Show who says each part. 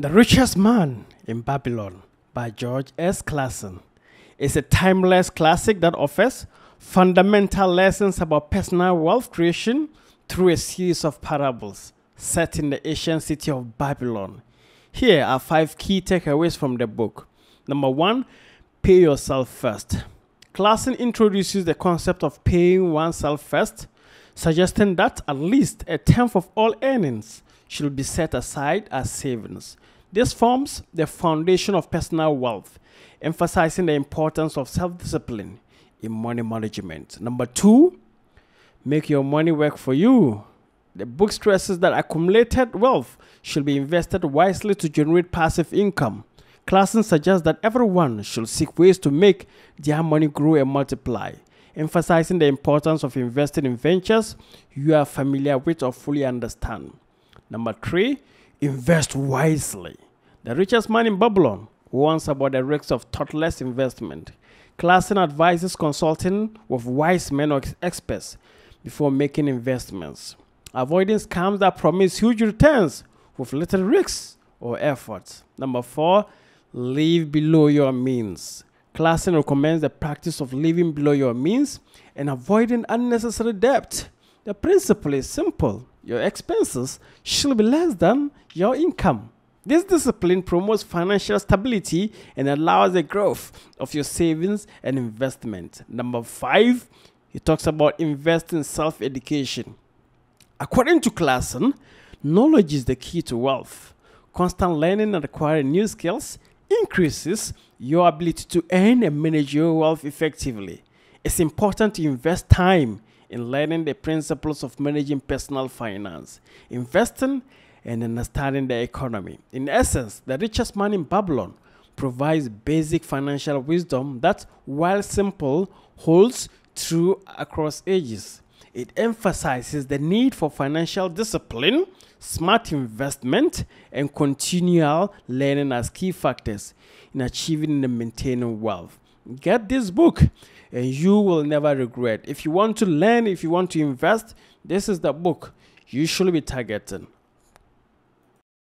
Speaker 1: The Richest Man in Babylon by George S. Clason is a timeless classic that offers fundamental lessons about personal wealth creation through a series of parables set in the ancient city of Babylon. Here are five key takeaways from the book. Number one, pay yourself first. Clason introduces the concept of paying oneself first, suggesting that at least a tenth of all earnings should be set aside as savings. This forms the foundation of personal wealth, emphasizing the importance of self discipline in money management. Number two, make your money work for you. The book stresses that accumulated wealth should be invested wisely to generate passive income. Clason suggests that everyone should seek ways to make their money grow and multiply, emphasizing the importance of investing in ventures you are familiar with or fully understand. Number three, invest wisely. The richest man in Babylon warns about the risks of thoughtless investment. Clason advises consulting with wise men or experts before making investments. Avoiding scams that promise huge returns with little risks or effort. Number four, live below your means. Clason recommends the practice of living below your means and avoiding unnecessary debt. The principle is simple your expenses should be less than your income. This discipline promotes financial stability and allows the growth of your savings and investment. Number five, he talks about investing in self education. According to Clason, knowledge is the key to wealth. Constant learning and acquiring new skills increases your ability to earn and manage your wealth effectively. It's important to invest time in learning the principles of managing personal finance, investing, and understanding the economy. In essence, the richest man in Babylon provides basic financial wisdom that, while simple, holds true across ages. It emphasizes the need for financial discipline, smart investment, and continual learning as key factors in achieving and maintaining wealth. Get this book and you will never regret. If you want to learn, if you want to invest, this is the book you should be targeting.